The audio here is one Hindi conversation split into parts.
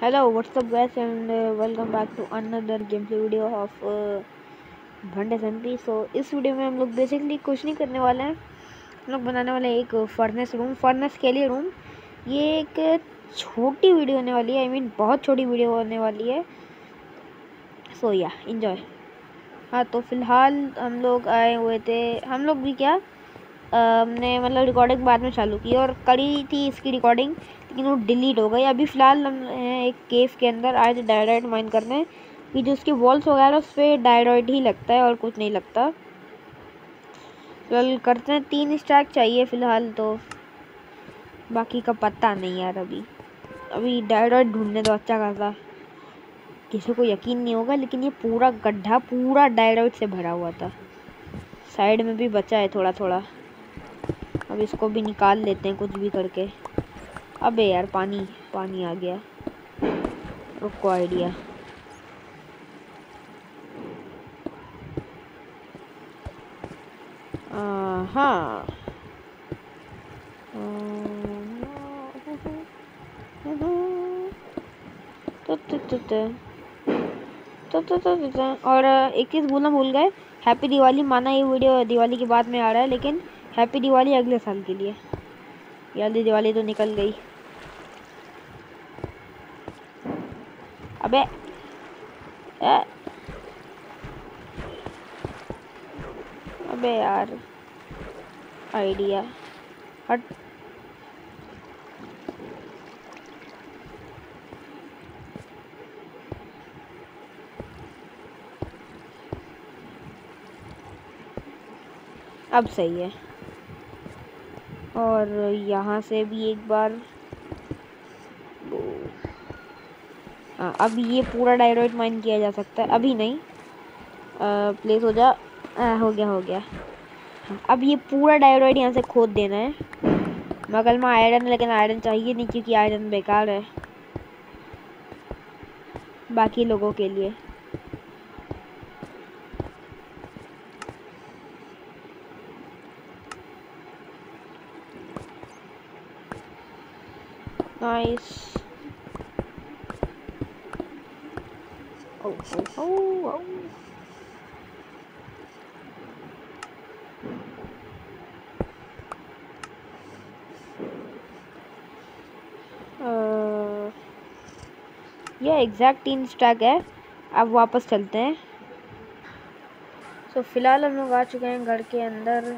up guys and uh, welcome back to another gameplay video of uh, भंडे एमपी सो इस वीडियो में हम लोग बेसिकली कुछ नहीं करने वाले हैं। हम लोग बनाने वाले एक फर्नेस रूम फर्नेस के लिए रूम ये एक छोटी वीडियो होने वाली है आई I मीन mean, बहुत छोटी वीडियो होने वाली है। सो या इन्जॉय हाँ तो फ़िलहाल हम लोग आए हुए थे। हम लोग भी क्या हमने मतलब रिकॉर्डिंग बाद में चालू की और करी थी इसकी रिकॉर्डिंग लेकिन वो डिलीट हो गई। अभी फ़िलहाल हम, हैं, एक केव के अंदर आए थे डायराइड माइन करने कि जो उसकी वॉल्स वगैरह उस पर डायराइड ही लगता है और कुछ नहीं लगता। फ़िलहाल करते हैं, तीन स्टैक चाहिए फ़िलहाल तो। बाकी का पता नहीं यार अभी। अभी डायराइड ढूँढने तो अच्छा खासा। किसी को यकीन नहीं होगा, लेकिन ये पूरा गड्ढा, पूरा डायराइड से भरा हुआ था। साइड में भी बचा है थोड़ा थोड़ा अब इसको भी निकाल लेते हैं कुछ भी करके। अबे यार, पानी पानी आ गया। रुको आइडिया। हाँ। तो तो तो तो तो। तो और, एक चीज़ बोलना भूल गए। हैप्पी दिवाली माना ये वीडियो दिवाली के बाद में आ रहा है, लेकिन हैप्पी दिवाली अगले साल के लिए। जल्दी दिवाली तो निकल गई। अबे अबे यार आइडिया हट अब सही है। और यहाँ से भी एक बार। अब ये पूरा डायरोइड माइन किया जा सकता है। अभी नहीं। आ, प्लेस हो जा। आ, हो गया हो गया। अब ये पूरा डायरोइड यहाँ से खोद देना है। बगल में आयरन लेकिन आयरन चाहिए नहीं क्योंकि आयरन बेकार है। बाकी लोगों के लिए। Nice. Oh, oh, oh, oh. ये एग्जैक्ट तीन स्टैक है अब वापस चलते हैं सो so, फ़िलहाल हम लोग आ चुके हैं घर के अंदर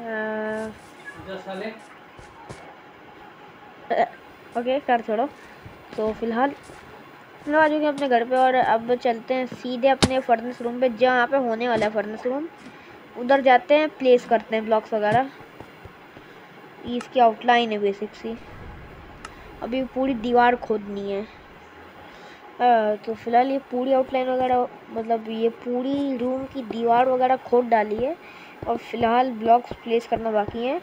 ओके कर छोड़ो तो फ़िलहाल लोग आ चुके हैं अपने घर पे और अब चलते हैं सीधे अपने फर्नेस रूम पे जहाँ पे होने वाला है फर्नेस रूम उधर जाते हैं प्लेस करते हैं ब्लॉक्स वगैरह। इसकी आउटलाइन है बेसिक सी। अभी पूरी दीवार खोदनी है। आ, तो फ़िलहाल ये पूरी आउटलाइन वगैरह मतलब ये पूरी रूम की दीवार वगैरह खोद डाली है। और फ़िलहाल ब्लॉक्स प्लेस करना बाकी है।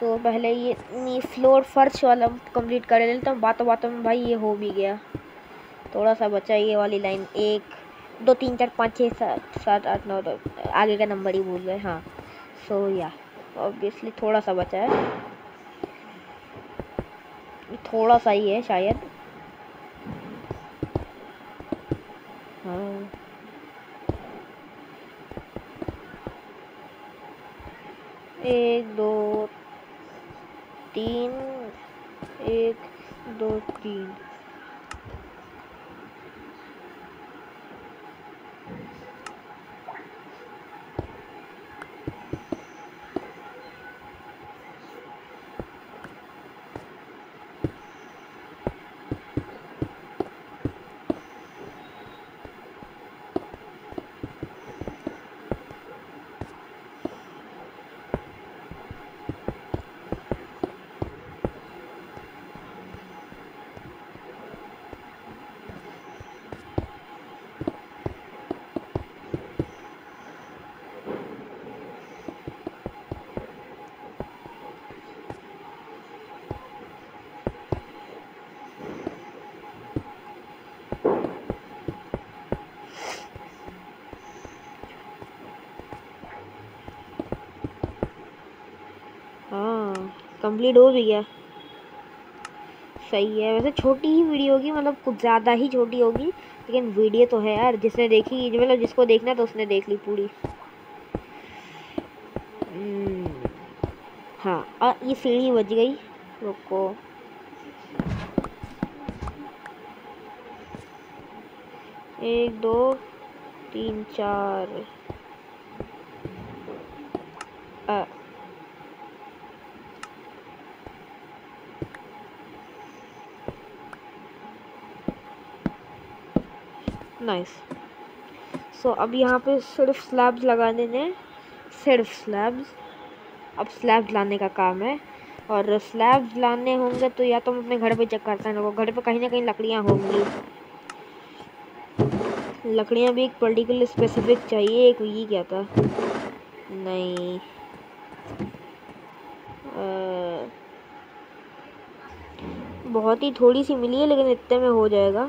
सो पहले ये, ये फ्लोर फर्श वाला कंप्लीट कर लेता हूँ। बातों बातों में भाई ये हो भी गया। थोड़ा सा बचा ये वाली लाइन। एक, दो, तीन, चार, पाँच छः सात सात, आठ, नौ आगे का नंबर ही भूल गए। हाँ सो या ऑब्वियसली थोड़ा सा बचा है। थोड़ा सा ही है शायद। हाँ। एक, दो, तीन, एक, दो, तीन। कंप्लीट हो भी गया। सही है वैसे छोटी ही वीडियो होगी मतलब कुछ ज़्यादा ही छोटी होगी लेकिन वीडियो तो है यार जिसने देखी मतलब जिसको देखना तो उसने देख ली पूरी। हम्म, हाँ आ, ये सीढ़ी बच गई रुको। एक दो तीन चार। आ, नाइस सो अब यहाँ पे सिर्फ़ स्लैब्स लगा देने सिर्फ़ स्लैब्स अब स्लैब्स लाने का काम है. और स्लैब्स लाने होंगे तो या तो हम अपने घर पे चेक करते हैं घर पे कहीं ना कहीं लकड़ियाँ होंगी. लकड़ियाँ भी एक पर्टिकुलर स्पेसिफिक चाहिए. एक ये क्या था? नहीं. आ, बहुत ही थोड़ी सी मिली है लेकिन इतने में हो जाएगा.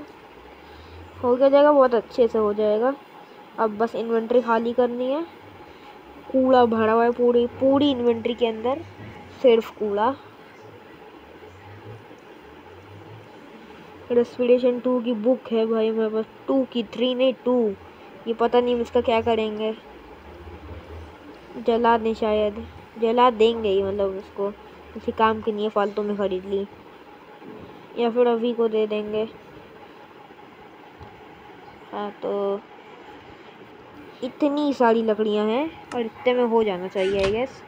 हो गया जाएगा, बहुत अच्छे से हो जाएगा। अब बस इन्वेंट्री खाली करनी है। कूड़ा भरा हुआ है पूरी पूरी इन्वेंट्री के अंदर, सिर्फ़ कूड़ा। रेस्पिरेशन टू की बुक है भाई, मेरे पास टू की थ्री नहीं टू ये पता नहीं इसका क्या करेंगे। जला दें शायद। जला देंगे ही मतलब उसको। किसी काम की नहीं फालतू में ख़रीद ली। या फिर अभी को दे देंगे। हाँ तो इतनी सारी लकड़ियाँ हैं और इतने में हो जाना चाहिए आई गेस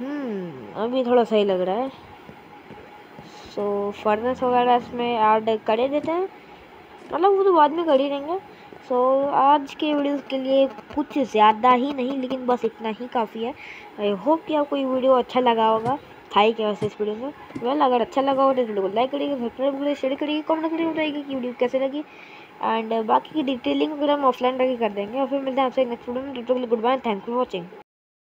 हम्म अभी थोड़ा सही लग रहा है। सो फर्नेस वगैरह इसमें ऐड कर ही देते हैं। मतलब वो तो बाद में कर ही देंगे। सो so, आज के वीडियो के लिए कुछ ज़्यादा ही नहीं लेकिन बस इतना ही काफ़ी है। आई होप कि आपको ये वीडियो अच्छा लगा होगा। था ही क्या वैसे इस वीडियो में? वेल अगर अच्छा लगा हो तो वीडियो को लाइक करिएगा सब्सक्राइब करिए शेयर करिए कमेंट करिए बताइए कि वीडियो कैसे लगी। एंड बाकी की डिटेलिंग वगैरह हम ऑफलाइन रखे कर देंगे और फिर मिलते हैं आपसे नेक्स्ट वीडियो में good bye thank you for watching